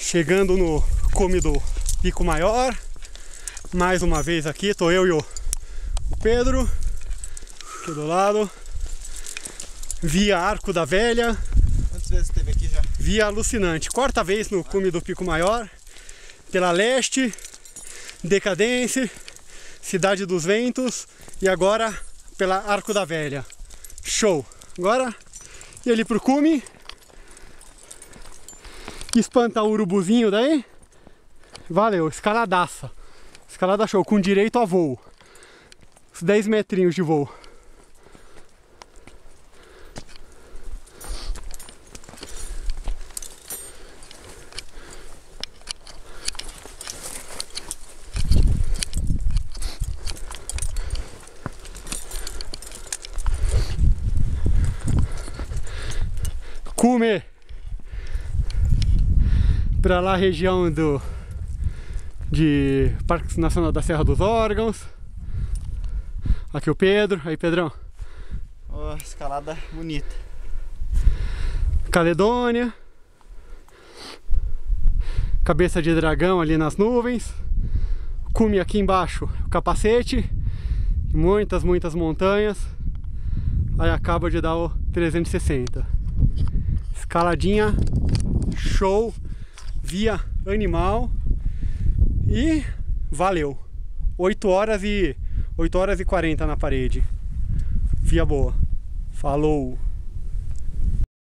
Chegando no cume do Pico Maior. Mais uma vez aqui, tô eu e o, Pedro. Aqui do lado. Via Arco da Velha. Quantas vezes esteve aqui já? Via alucinante. Quarta vez no cume do Pico Maior. Pela leste. Decadência. Cidade dos Ventos. E agora pela Arco da Velha. Show! Agora ir ali pro cume. Espantar o urubuzinho daí. Valeu, escaladaça. Escalada show, com direito a voo. Uns 10 metrinhos de voo. Cume! Pra lá região do de Parque Nacional da Serra dos Órgãos. Aqui o Pedro, aí Pedrão. Oh, escalada bonita. Caledônia. Cabeça de dragão ali nas nuvens. Cume aqui embaixo, o capacete. Muitas, muitas montanhas. Aí acaba de dar o 360. Escaladinha show via animal. E valeu. 8 horas e 8 horas e 40 na parede. Via boa. Falou.